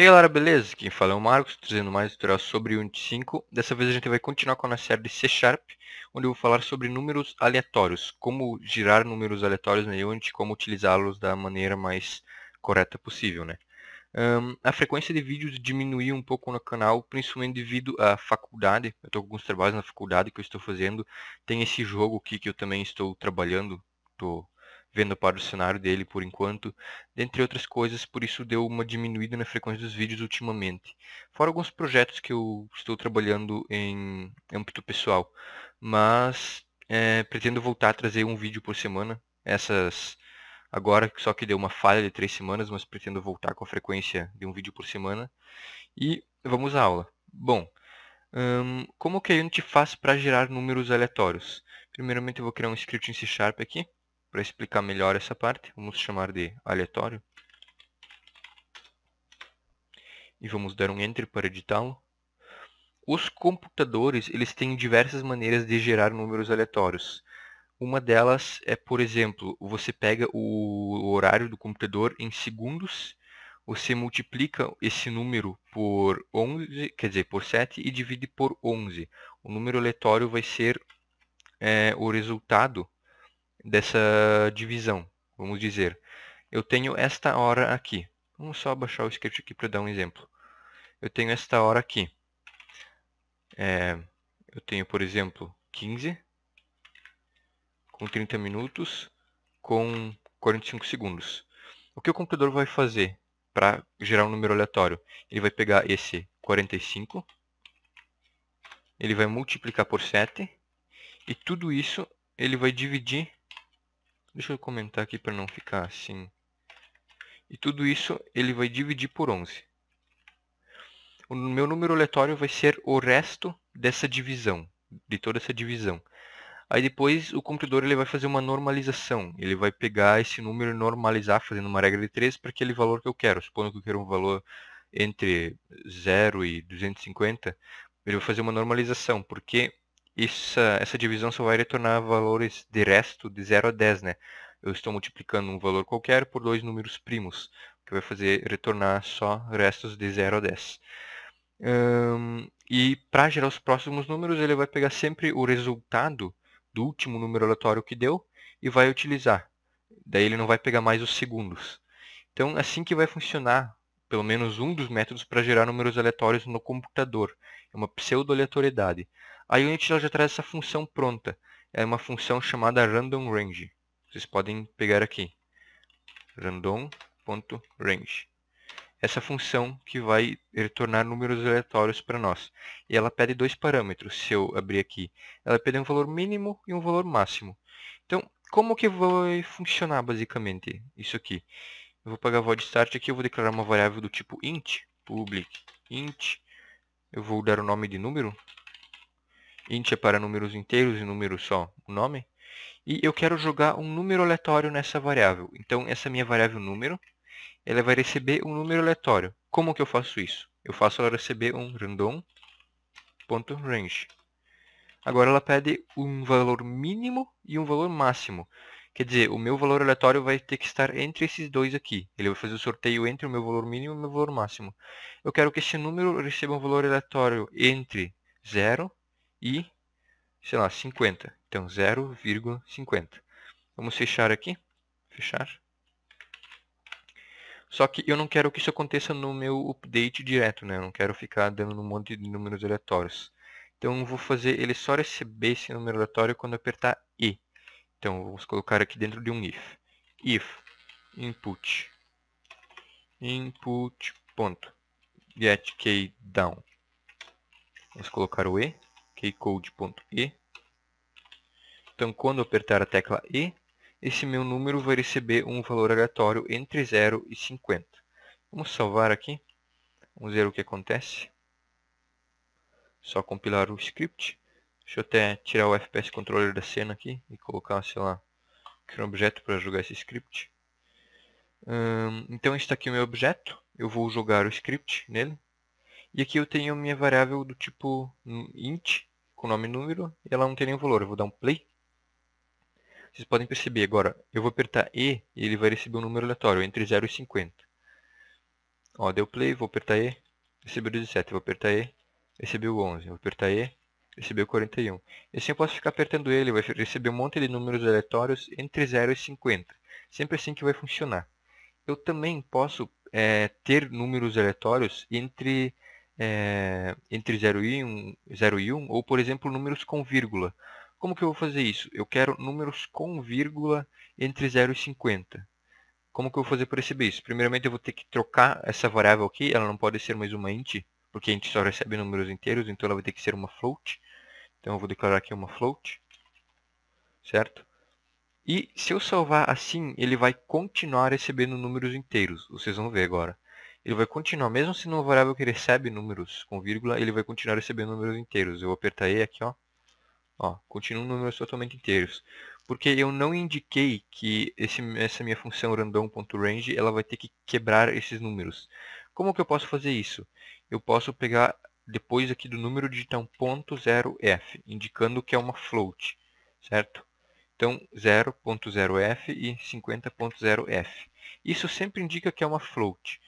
E aí galera, beleza? Quem fala é o Marcos, trazendo mais tutorial sobre Unity 5. Dessa vez a gente vai continuar com a nossa série de C Sharp, onde eu vou falar sobre números aleatórios, como girar números aleatórios na Unity, como utilizá-los da maneira mais correta possível, né? Um, a frequência de vídeos diminuiu um pouco no canal, principalmente devido à faculdade. Eu estou com alguns trabalhos na faculdade que eu estou fazendo. Tem esse jogo aqui que eu também estou trabalhando, estou vendo para o cenário dele por enquanto, dentre outras coisas, por isso deu uma diminuída na frequência dos vídeos ultimamente. Fora alguns projetos que eu estou trabalhando em âmbito pessoal, mas é, pretendo voltar a trazer um vídeo por semana. Essas agora só que deu uma falha de três semanas, mas pretendo voltar com a frequência de um vídeo por semana. E vamos à aula. Bom, hum, como que a Unity faz para gerar números aleatórios? Primeiramente eu vou criar um script em C Sharp aqui. Para explicar melhor essa parte, vamos chamar de aleatório. E vamos dar um Enter para editá-lo. Os computadores eles têm diversas maneiras de gerar números aleatórios. Uma delas é, por exemplo, você pega o horário do computador em segundos, você multiplica esse número por 11, quer dizer, por 7 e divide por 11. O número aleatório vai ser é, o resultado dessa divisão, vamos dizer. Eu tenho esta hora aqui. Vamos só baixar o script aqui para dar um exemplo. Eu tenho esta hora aqui. É, eu tenho, por exemplo, 15 com 30 minutos com 45 segundos. O que o computador vai fazer para gerar um número aleatório? Ele vai pegar esse 45, ele vai multiplicar por 7 e tudo isso ele vai dividir Deixa eu comentar aqui para não ficar assim. E tudo isso ele vai dividir por 11. O meu número aleatório vai ser o resto dessa divisão, de toda essa divisão. Aí depois o computador ele vai fazer uma normalização. Ele vai pegar esse número e normalizar, fazendo uma regra de 3 para aquele valor que eu quero. Supondo que eu quero um valor entre 0 e 250, ele vai fazer uma normalização, porque essa, essa divisão só vai retornar valores de resto de 0 a 10, né? Eu estou multiplicando um valor qualquer por dois números primos, que vai fazer retornar só restos de 0 a 10. Um, e para gerar os próximos números, ele vai pegar sempre o resultado do último número aleatório que deu e vai utilizar. Daí ele não vai pegar mais os segundos. Então, assim que vai funcionar, pelo menos um dos métodos para gerar números aleatórios no computador. É uma pseudo-aleatoriedade. A Unity já traz essa função pronta. É uma função chamada random range. Vocês podem pegar aqui. random.range. Essa função que vai retornar números aleatórios para nós. E ela pede dois parâmetros, se eu abrir aqui. Ela pede um valor mínimo e um valor máximo. Então, como que vai funcionar basicamente isso aqui? Eu vou pegar void start aqui, eu vou declarar uma variável do tipo int, public int. Eu vou dar o nome de número, int é para números inteiros e número só o nome. E eu quero jogar um número aleatório nessa variável. Então, essa minha variável número, ela vai receber um número aleatório. Como que eu faço isso? Eu faço ela receber um random.range. Agora ela pede um valor mínimo e um valor máximo. Quer dizer, o meu valor aleatório vai ter que estar entre esses dois aqui. Ele vai fazer o sorteio entre o meu valor mínimo e o meu valor máximo. Eu quero que esse número receba um valor aleatório entre 0 e, sei lá, 50. Então, 0,50. Vamos fechar aqui. Fechar. Só que eu não quero que isso aconteça no meu update direto, né? Eu não quero ficar dando um monte de números aleatórios. Então, eu vou fazer ele só receber esse número aleatório quando apertar E. Então, vamos colocar aqui dentro de um if. If input input ponto get key down. Vamos colocar o E keycode.e. Então, quando apertar a tecla E, esse meu número vai receber um valor aleatório entre 0 e 50. Vamos salvar aqui. Vamos ver o que acontece. Só compilar o script. Deixa eu até tirar o FPS controller da cena aqui e colocar, sei lá, um objeto para jogar esse script. Hum, então está aqui o meu objeto. Eu vou jogar o script nele. E aqui eu tenho minha variável do tipo int com nome e número e ela não tem nenhum valor. Eu vou dar um play. Vocês podem perceber agora, eu vou apertar E e ele vai receber um número aleatório entre 0 e 50. Ó, deu play, vou apertar E, recebeu 17, vou apertar E, recebeu 11, vou apertar E, recebeu 41. E assim eu posso ficar apertando ele, vai receber um monte de números aleatórios entre 0 e 50. Sempre assim que vai funcionar. Eu também posso é, ter números aleatórios entre, é, entre 0 e, 1, 0 e 1, ou por exemplo números com vírgula. Como que eu vou fazer isso? Eu quero números com vírgula entre 0 e 50. Como que eu vou fazer para receber isso? Primeiramente eu vou ter que trocar essa variável aqui, ela não pode ser mais uma int, porque a gente só recebe números inteiros, então ela vai ter que ser uma float. Então eu vou declarar aqui uma float, certo? E se eu salvar assim, ele vai continuar recebendo números inteiros. Vocês vão ver agora. Ele vai continuar, mesmo se uma variável que recebe números com vírgula, ele vai continuar recebendo números inteiros. Eu apertar E aqui, ó. Ó, continuam números totalmente inteiros. Porque eu não indiquei que esse, essa minha função random.range ela vai ter que quebrar esses números. Como que eu posso fazer isso? Eu posso pegar depois aqui do número digitar um ponto 0f, indicando que é uma float, certo? Então 0.0f e 50.0f. Isso sempre indica que é uma float.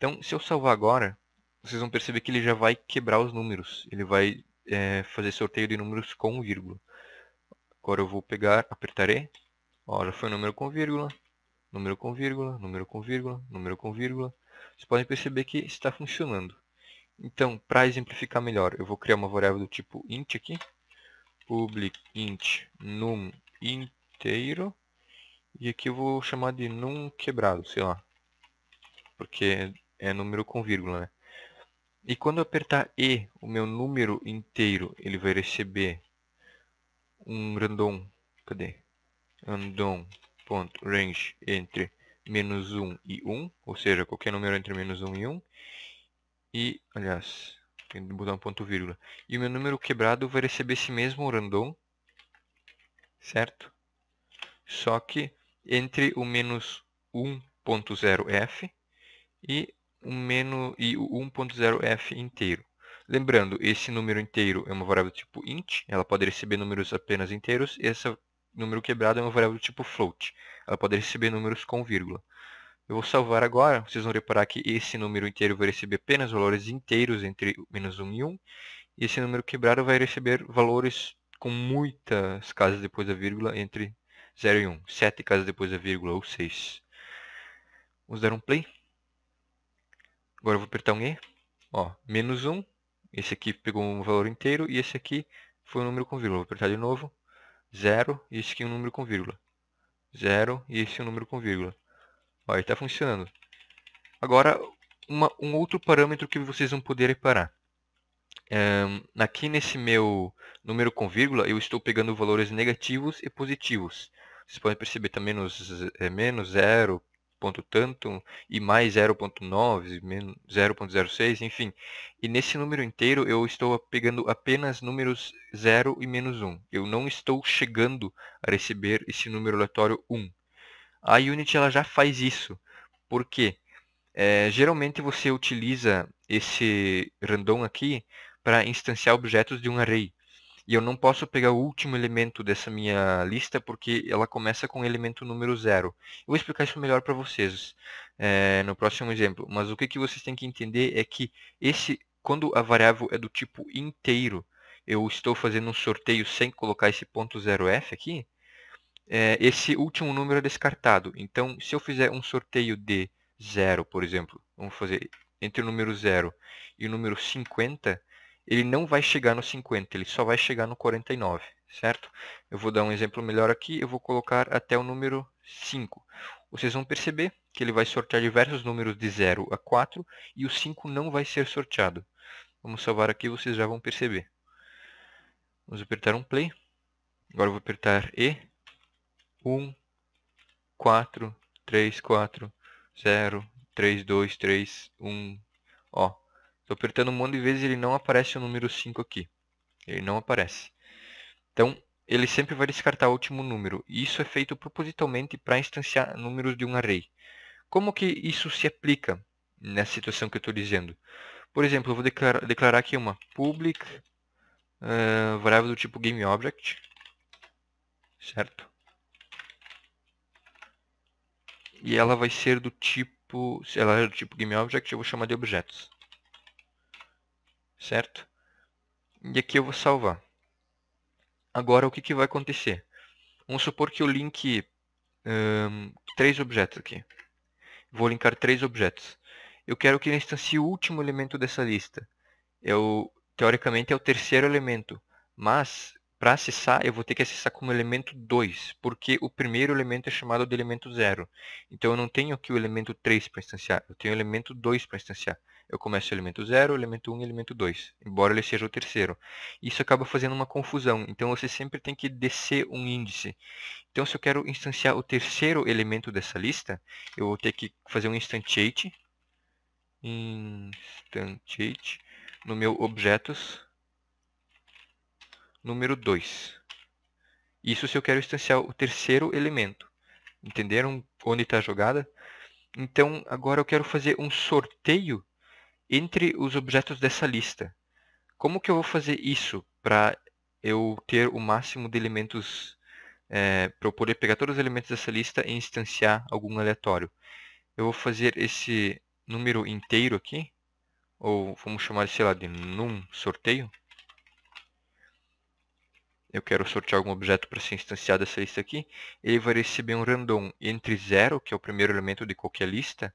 Então se eu salvar agora, vocês vão perceber que ele já vai quebrar os números. Ele vai é, fazer sorteio de números com vírgula. Agora eu vou pegar, apertar E. Ó, já foi número com vírgula, número com vírgula, número com vírgula, número com vírgula. Vocês podem perceber que está funcionando. Então, para exemplificar melhor, eu vou criar uma variável do tipo int aqui. Public int num inteiro. E aqui eu vou chamar de num quebrado, sei lá. Porque é número com vírgula, né? E quando eu apertar E, o meu número inteiro, ele vai receber um random, cadê? Random.range entre menos 1 e 1, ou seja, qualquer número entre menos 1 e 1. E, aliás, tem que botar um ponto vírgula. E o meu número quebrado vai receber esse mesmo random, certo? Só que entre o menos 1.0f e o menos e o 1.0f inteiro. Lembrando, esse número inteiro é uma variável do tipo int, ela pode receber números apenas inteiros, e esse número quebrado é uma variável do tipo float, ela pode receber números com vírgula. Eu vou salvar agora, vocês vão reparar que esse número inteiro vai receber apenas valores inteiros entre menos 1 e 1, e esse número quebrado vai receber valores com muitas casas depois da vírgula entre 0 e 1, 7 casas depois da vírgula ou 6. Vamos dar um play. Agora eu vou apertar um E. Ó, menos 1. Esse aqui pegou um valor inteiro e esse aqui foi um número com vírgula. Vou apertar de novo. 0 e esse aqui um número com vírgula. 0 e esse é um número com vírgula. Ó, está funcionando. Agora, uma, um outro parâmetro que vocês vão poder reparar. Um, aqui nesse meu número com vírgula, eu estou pegando valores negativos e positivos. Vocês podem perceber também menos, é, menos 0, ponto tanto e mais 0.9, 0.06, enfim. E nesse número inteiro eu estou pegando apenas números 0 e menos 1. Eu não estou chegando a receber esse número aleatório 1. A Unity ela já faz isso. Por quê? É, geralmente você utiliza esse random aqui para instanciar objetos de um array. E eu não posso pegar o último elemento dessa minha lista porque ela começa com o elemento número 0. Eu vou explicar isso melhor para vocês é, no próximo exemplo. Mas o que, que vocês têm que entender é que esse, quando a variável é do tipo inteiro, eu estou fazendo um sorteio sem colocar esse ponto 0f aqui, é, esse último número é descartado. Então, se eu fizer um sorteio de 0, por exemplo, vamos fazer entre o número 0 e o número 50, ele não vai chegar no 50, ele só vai chegar no 49, certo? Eu vou dar um exemplo melhor aqui, eu vou colocar até o número 5. Vocês vão perceber que ele vai sortear diversos números de 0 a 4 e o 5 não vai ser sorteado. Vamos salvar aqui, vocês já vão perceber. Vamos apertar um play. Agora eu vou apertar E. 1, 4, 3, 4, 0, 3, 2, 3, 1. Ó, Estou apertando um monte de vezes e ele não aparece o número 5 aqui. Ele não aparece. Então, ele sempre vai descartar o último número. E isso é feito propositalmente para instanciar números de um array. Como que isso se aplica nessa situação que eu estou dizendo? Por exemplo, eu vou declarar, declarar aqui uma public uh, variável do tipo GameObject. Certo? E ela vai ser do tipo se ela é do tipo GameObject, eu vou chamar de objetos. Certo? E aqui eu vou salvar. Agora o que, que vai acontecer? Vamos supor que eu linke um, três objetos aqui. Vou linkar três objetos. Eu quero que ele instancie o último elemento dessa lista. Eu, teoricamente é o terceiro elemento, mas para acessar, eu vou ter que acessar como elemento 2, porque o primeiro elemento é chamado de elemento 0. Então eu não tenho aqui o elemento 3 para instanciar, eu tenho o elemento 2 para instanciar. Eu começo o elemento 0, elemento 1 e elemento 2, embora ele seja o terceiro. Isso acaba fazendo uma confusão, então você sempre tem que descer um índice. Então se eu quero instanciar o terceiro elemento dessa lista, eu vou ter que fazer um instantiate, instantiate, no meu objetos, número 2. Isso se eu quero instanciar o terceiro elemento. Entenderam onde está a jogada? Então, agora eu quero fazer um sorteio entre os objetos dessa lista. Como que eu vou fazer isso para eu ter o máximo de elementos, é, para eu poder pegar todos os elementos dessa lista e instanciar algum aleatório? Eu vou fazer esse número inteiro aqui, ou vamos chamar, sei lá, de num sorteio eu quero sortear algum objeto para ser instanciado dessa lista aqui, ele vai receber um random entre 0, que é o primeiro elemento de qualquer lista,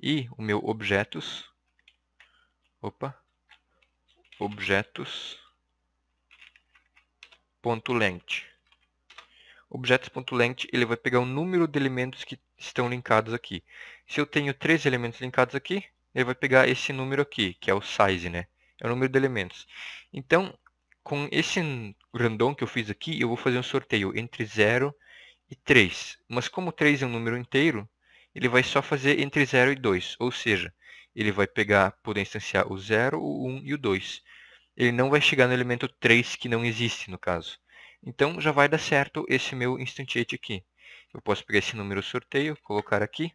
e o meu objetos, opa, objetos, ponto length. Objetos.length ele vai pegar o número de elementos que estão linkados aqui. Se eu tenho três elementos linkados aqui, ele vai pegar esse número aqui, que é o size, né? É o número de elementos. Então, com esse random que eu fiz aqui, eu vou fazer um sorteio entre 0 e 3. Mas como 3 é um número inteiro, ele vai só fazer entre 0 e 2. Ou seja, ele vai pegar, poder instanciar o 0, o 1 e o 2. Ele não vai chegar no elemento 3 que não existe, no caso. Então já vai dar certo esse meu instantiate aqui. Eu posso pegar esse número sorteio, colocar aqui.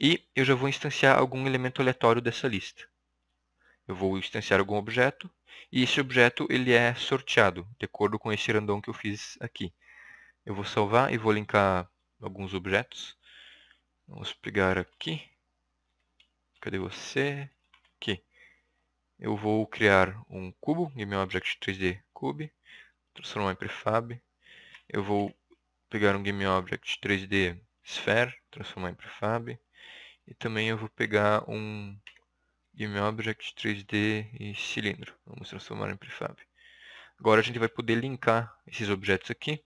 E eu já vou instanciar algum elemento aleatório dessa lista. Eu vou instanciar algum objeto e esse objeto ele é sorteado de acordo com esse random que eu fiz aqui. Eu vou salvar e vou linkar alguns objetos. Vamos pegar aqui. Cadê você? Aqui. Eu vou criar um cubo, GameObject 3D Cube, transformar em prefab. Eu vou pegar um GameObject 3D Sphere, transformar em prefab. E também eu vou pegar um GameObject 3D e cilindro. Vamos transformar em prefab. Agora a gente vai poder linkar esses objetos aqui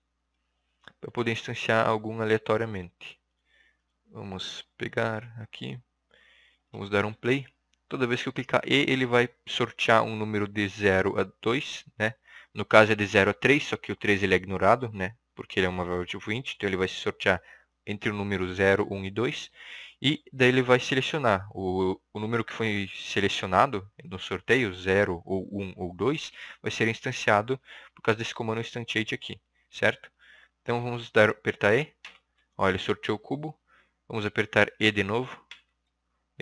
para poder instanciar algum aleatoriamente. Vamos pegar aqui, vamos dar um play. Toda vez que eu clicar E, ele vai sortear um número de 0 a 2, né? No caso é de 0 a 3, só que o 3 ele é ignorado, né? Porque ele é uma variable int, então ele vai se sortear entre o número 0, 1 e 2. E daí ele vai selecionar o, o número que foi selecionado no sorteio, 0 ou 1 ou 2, vai ser instanciado por causa desse comando instantiate aqui, certo? Então vamos dar, apertar E, olha, ele sorteou o cubo, vamos apertar E de novo,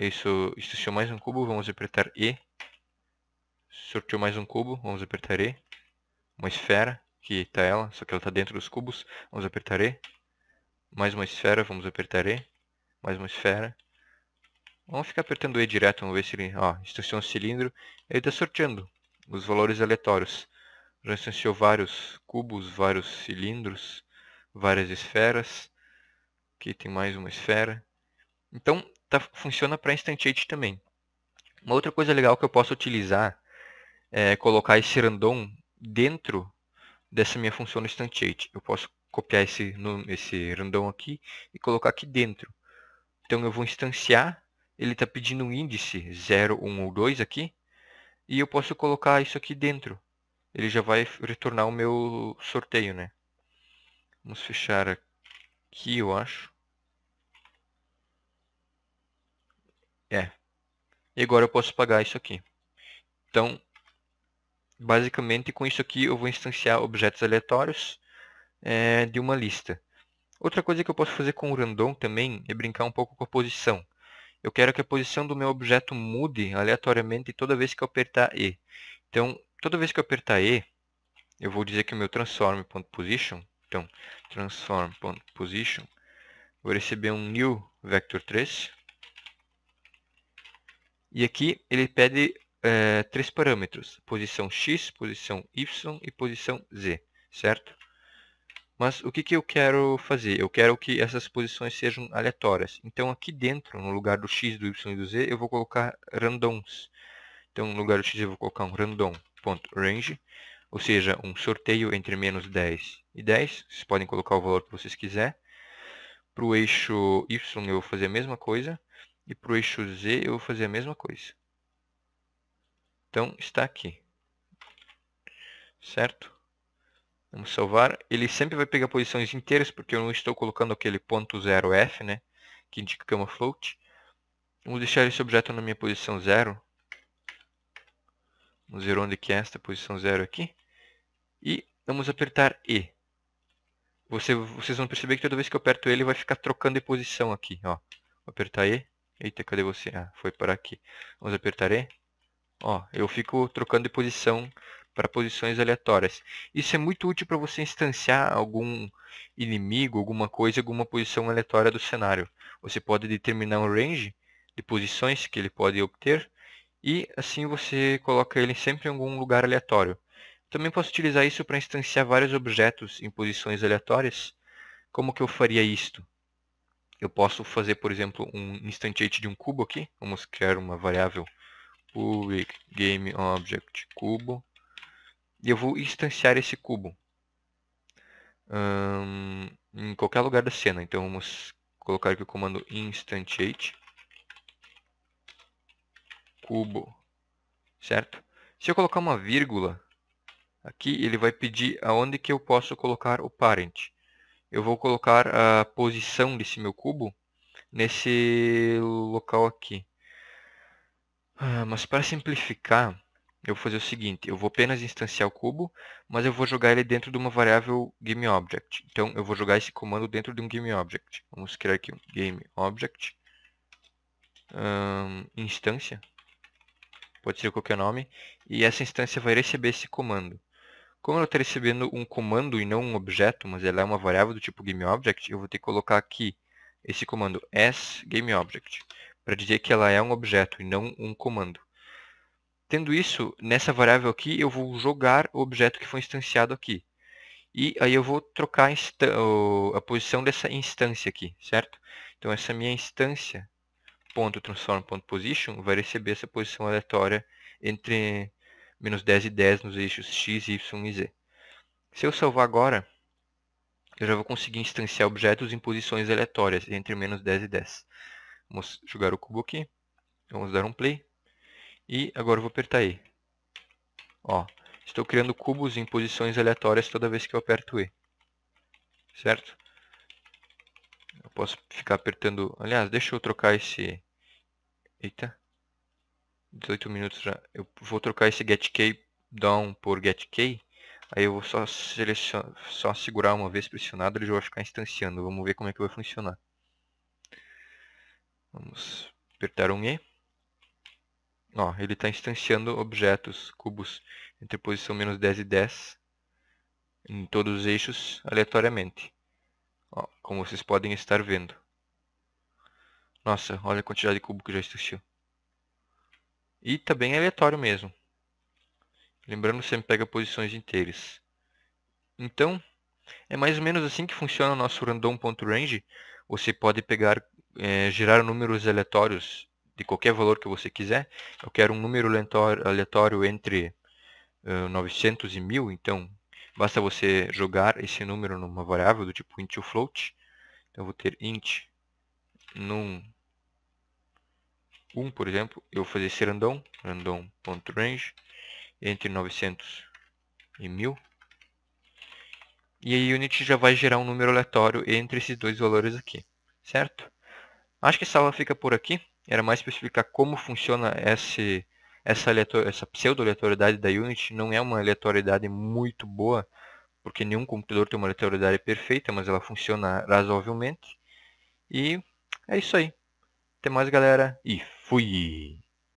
isso instanciou mais um cubo, vamos apertar E, sorteou mais um cubo, vamos apertar E, uma esfera, que está ela, só que ela está dentro dos cubos, vamos apertar E, mais uma esfera, vamos apertar E, mais uma esfera. Vamos ficar apertando E direto, vamos ver se ele... Ó, um cilindro. Ele está sorteando os valores aleatórios. Já instanciou vários cubos, vários cilindros, várias esferas. Aqui tem mais uma esfera. Então, tá, funciona para instantiate também. Uma outra coisa legal que eu posso utilizar é colocar esse random dentro dessa minha função no instantiate. Eu posso copiar esse, esse random aqui e colocar aqui dentro. Então eu vou instanciar, ele está pedindo um índice 0, 1 ou 2 aqui, e eu posso colocar isso aqui dentro. Ele já vai retornar o meu sorteio, né? Vamos fechar aqui, eu acho. É. E agora eu posso pagar isso aqui. Então, basicamente com isso aqui eu vou instanciar objetos aleatórios é, de uma lista. Outra coisa que eu posso fazer com o random também é brincar um pouco com a posição. Eu quero que a posição do meu objeto mude aleatoriamente toda vez que eu apertar E. Então, toda vez que eu apertar E, eu vou dizer que o meu transform.position, então, transform.position, vou receber um new vector 3, E aqui ele pede é, três parâmetros, posição x, posição y e posição z, certo? Mas o que, que eu quero fazer? Eu quero que essas posições sejam aleatórias. Então aqui dentro, no lugar do x, do y e do z, eu vou colocar randoms. Então no lugar do x eu vou colocar um random.range, ou seja, um sorteio entre menos 10 e 10. Vocês podem colocar o valor que vocês quiserem. Para o eixo y eu vou fazer a mesma coisa. E para o eixo z eu vou fazer a mesma coisa. Então está aqui. Certo? Vamos salvar. Ele sempre vai pegar posições inteiras, porque eu não estou colocando aquele ponto 0f, né? Que indica que é uma float. Vamos deixar esse objeto na minha posição 0. Vamos ver onde que é esta posição 0 aqui. E vamos apertar E. Você, vocês vão perceber que toda vez que eu aperto ele, vai ficar trocando de posição aqui. Ó. Vou apertar E. Eita, cadê você? Ah, foi para aqui. Vamos apertar E. Ó, eu fico trocando de posição para posições aleatórias. Isso é muito útil para você instanciar algum inimigo, alguma coisa, alguma posição aleatória do cenário. Você pode determinar um range de posições que ele pode obter e assim você coloca ele sempre em algum lugar aleatório. Também posso utilizar isso para instanciar vários objetos em posições aleatórias. Como que eu faria isto? Eu posso fazer, por exemplo, um instantiate de um cubo aqui. Vamos criar uma variável public game object cubo e eu vou instanciar esse cubo em qualquer lugar da cena. Então vamos colocar aqui o comando instantiate cubo, certo? Se eu colocar uma vírgula aqui, ele vai pedir aonde que eu posso colocar o parent. Eu vou colocar a posição desse meu cubo nesse local aqui. Ah, mas para simplificar, eu vou fazer o seguinte, eu vou apenas instanciar o cubo, mas eu vou jogar ele dentro de uma variável GameObject. Então eu vou jogar esse comando dentro de um GameObject. Vamos criar aqui um GameObject, um, instância, pode ser qualquer nome, e essa instância vai receber esse comando. Como ela está recebendo um comando e não um objeto, mas ela é uma variável do tipo GameObject, eu vou ter que colocar aqui esse comando asGameObject, para dizer que ela é um objeto e não um comando. Tendo isso, nessa variável aqui, eu vou jogar o objeto que foi instanciado aqui. E aí eu vou trocar a, posição dessa instância aqui, certo? Então essa minha instância, ponto transform, ponto position, vai receber essa posição aleatória entre menos 10 e 10 nos eixos x, y e z. Se eu salvar agora, eu já vou conseguir instanciar objetos em posições aleatórias entre menos 10 e 10. Vamos jogar o cubo aqui, vamos dar um play. E agora eu vou apertar E. Ó, estou criando cubos em posições aleatórias toda vez que eu aperto E. Certo? Eu posso ficar apertando... Aliás, deixa eu trocar esse... Eita. 18 minutos já. Eu vou trocar esse getKey down por getKey. Aí eu vou só, selecionar, só segurar uma vez pressionado, ele já vai ficar instanciando. Vamos ver como é que vai funcionar. Vamos apertar um E. Ó, ele está instanciando objetos, cubos, entre posição menos 10 e 10 em todos os eixos aleatoriamente. Ó, como vocês podem estar vendo. Nossa, olha a quantidade de cubo que já instanciou. E também é aleatório mesmo. Lembrando que sempre pega posições inteiras. Então, é mais ou menos assim que funciona o nosso random.range. Você pode pegar, é, gerar números aleatórios de qualquer valor que você quiser. Eu quero um número aleatório entre uh, 900 e 1000, então basta você jogar esse número numa variável do tipo int to float. Então eu vou ter int num 1, por exemplo, eu vou fazer esse random, random.range, entre 900 e 1000. E aí o Unity já vai gerar um número aleatório entre esses dois valores aqui, certo? Acho que essa aula fica por aqui era mais para explicar como funciona esse, essa, essa pseudo-aleatoriedade da Unity. Não é uma aleatoriedade muito boa, porque nenhum computador tem uma aleatoriedade perfeita, mas ela funciona razoavelmente. E é isso aí. Até mais, galera, e fui!